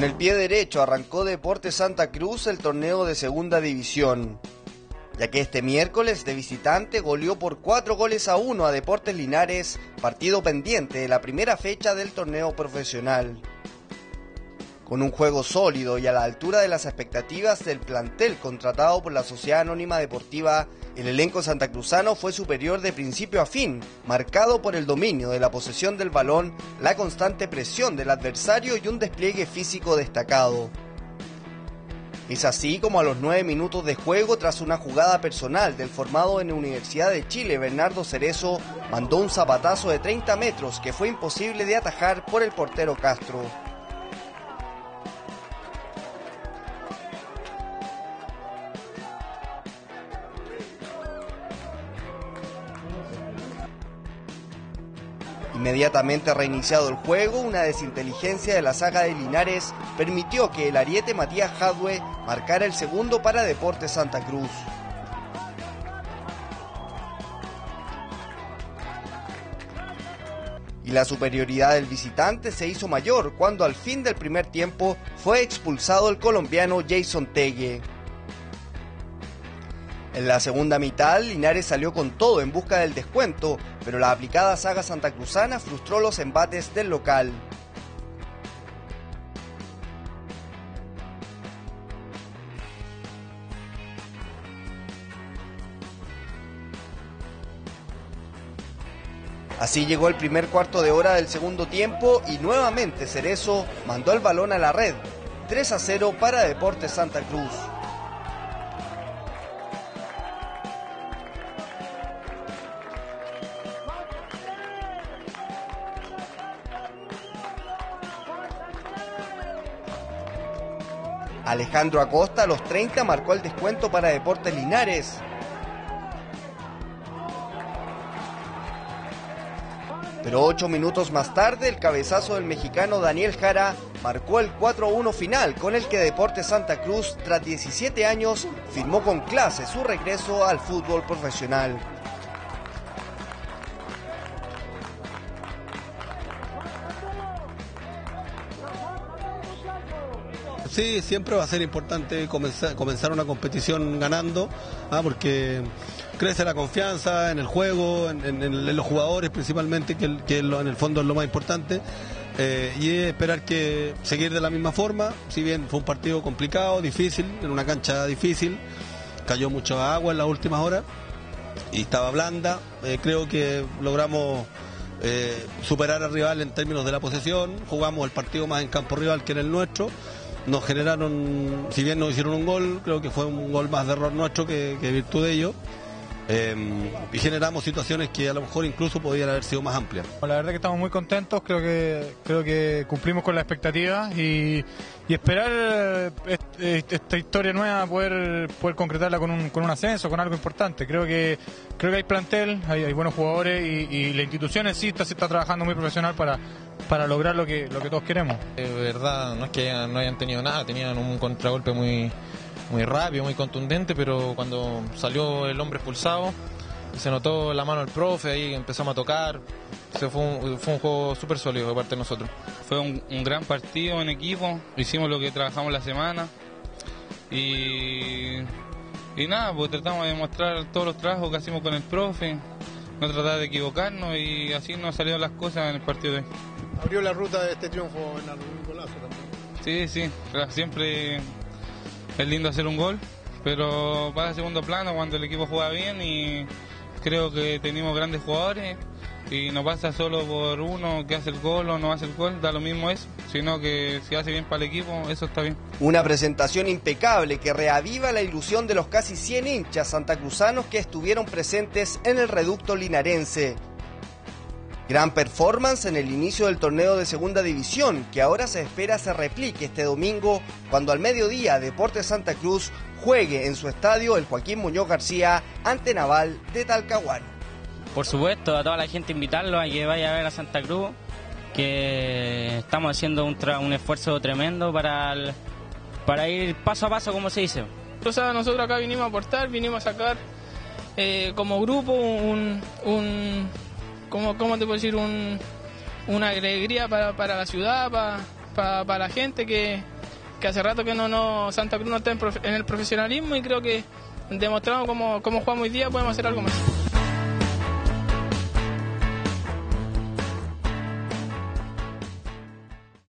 Con el pie derecho arrancó Deportes Santa Cruz el torneo de segunda división, ya que este miércoles de visitante goleó por cuatro goles a uno a Deportes Linares, partido pendiente de la primera fecha del torneo profesional. Con un juego sólido y a la altura de las expectativas del plantel contratado por la Sociedad Anónima Deportiva, el elenco santacruzano fue superior de principio a fin, marcado por el dominio de la posesión del balón, la constante presión del adversario y un despliegue físico destacado. Es así como a los nueve minutos de juego, tras una jugada personal del formado en la Universidad de Chile, Bernardo Cerezo mandó un zapatazo de 30 metros que fue imposible de atajar por el portero Castro. Inmediatamente reiniciado el juego, una desinteligencia de la saga de Linares permitió que el ariete Matías Hadwe marcara el segundo para Deportes Santa Cruz. Y la superioridad del visitante se hizo mayor cuando al fin del primer tiempo fue expulsado el colombiano Jason Tegue. En la segunda mitad, Linares salió con todo en busca del descuento, pero la aplicada saga santacruzana frustró los embates del local. Así llegó el primer cuarto de hora del segundo tiempo y nuevamente Cerezo mandó el balón a la red. 3 a 0 para Deportes Santa Cruz. Alejandro Acosta a los 30 marcó el descuento para Deportes Linares. Pero ocho minutos más tarde, el cabezazo del mexicano Daniel Jara marcó el 4-1 final con el que Deportes Santa Cruz, tras 17 años, firmó con clase su regreso al fútbol profesional. Sí, siempre va a ser importante comenzar, una competición ganando, ¿ah? porque crece la confianza en el juego, en, los jugadores principalmente, que, en el fondo es lo más importante. eh, y es esperar que seguir de la misma forma, si bien fue un partido complicado, difícil, en una cancha difícil, cayó mucha agua en las últimas horas y estaba blanda. eh, creo que logramos eh, superar al rival en términos de la posesión. Jugamos el partido más en campo rival que en el nuestro. Nos generaron, si bien nos hicieron un gol, creo que fue un gol más de error nuestro que, virtud de ellos. Eh, y generamos situaciones que a lo mejor incluso podían haber sido más amplias. La verdad que estamos muy contentos, creo que creo que cumplimos con las expectativas y, y esperar eh, est- est- esta historia nueva poder poder concretarla con un, con un ascenso, con algo importante. Creo que creo que hay plantel, hay, hay buenos jugadores y, y la institución en sí está, se está trabajando muy profesional para para lograr lo que lo que todos queremos. De verdad, no es que hayan- no hayan tenido nada, tenían un contragolpe muy, muy rápido, muy contundente, pero cuando salió el hombre expulsado, se notó la mano del profe, ahí empezamos a tocar. Se fue, un, fue un juego súper sólido de parte de nosotros. Fue un, un gran partido en equipo, hicimos lo que trabajamos la semana y, y nada, pues tratamos de mostrar todos los trabajos que hacemos con el profe, no tratar de equivocarnos y así nos salieron las cosas en el partido de hoy. Abrió la ruta de este triunfo en un golazo también. Sí, sí, siempre es lindo hacer un gol, pero pasa a segundo plano cuando el equipo juega bien y creo que tenemos grandes jugadores y no pasa solo por uno que hace el gol o no hace el gol, da lo mismo eso, sino que si hace bien para el equipo, eso está bien. Una presentación impecable que reaviva la ilusión de los casi 100 hinchas santacruzanos que estuvieron presentes en el reducto linarense. Gran performance en el inicio del torneo de segunda división, que ahora se espera se replique este domingo cuando al mediodía Deportes Santa Cruz juegue en su estadio el Joaquín Muñoz García ante Naval de Talcahuano. Por supuesto, a toda la gente invitarlo a que vaya a ver a Santa Cruz, que estamos haciendo un, tra- un esfuerzo tremendo para, el- para ir paso a paso, como se dice. O sea, nosotros acá vinimos a aportar, vinimos a sacar eh, como grupo un, un ¿cómo, cómo te puedo decir? Un, una alegría para, para la ciudad, para, para, la gente que, que hace rato que no, no Santa Cruz no está en, en el profesionalismo y creo que demostrando cómo, cómo jugamos hoy día podemos hacer algo más.